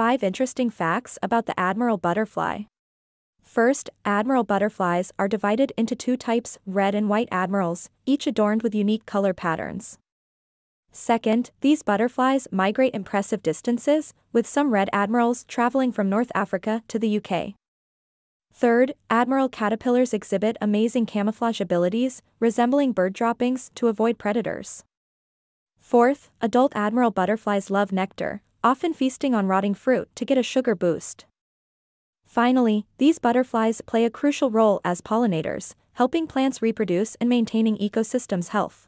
5 interesting facts about the admiral butterfly. First, admiral butterflies are divided into two types, red and white admirals, each adorned with unique color patterns. Second, these butterflies migrate impressive distances, with some red admirals traveling from North Africa to the UK. Third, admiral caterpillars exhibit amazing camouflage abilities, resembling bird droppings to avoid predators. Fourth, adult admiral butterflies love nectar, often feasting on rotting fruit to get a sugar boost. Finally, these butterflies play a crucial role as pollinators, helping plants reproduce and maintaining ecosystems' health.